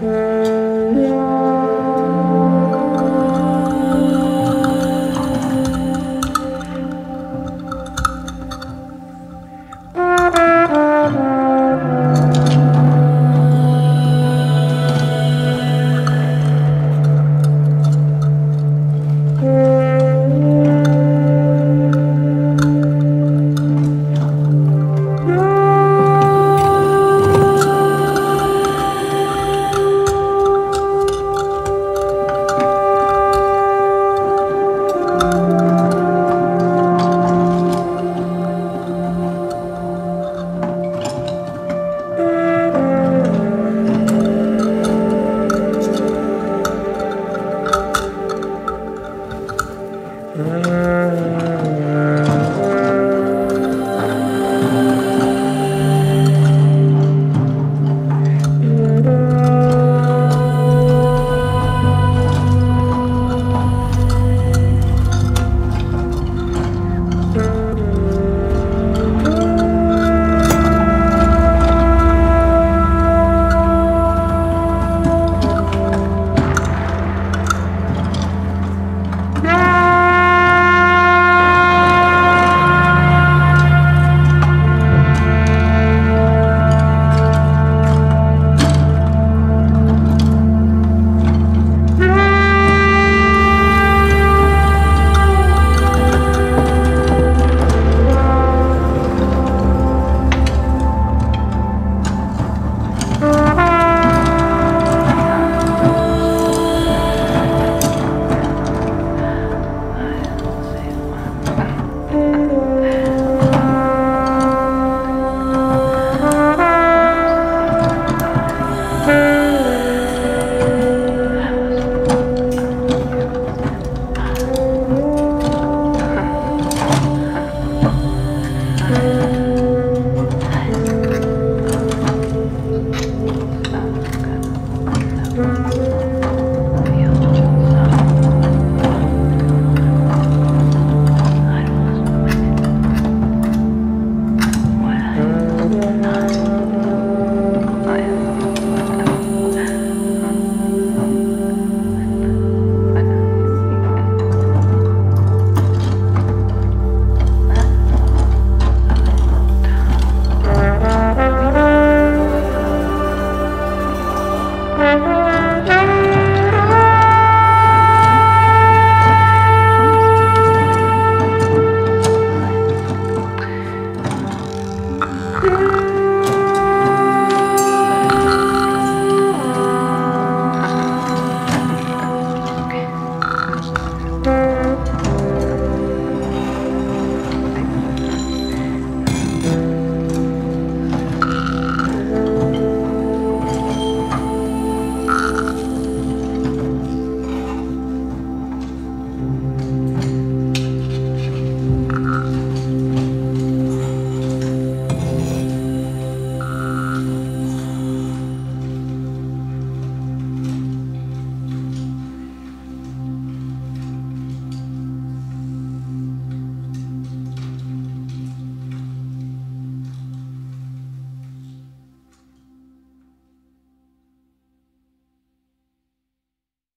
嗯 Mm.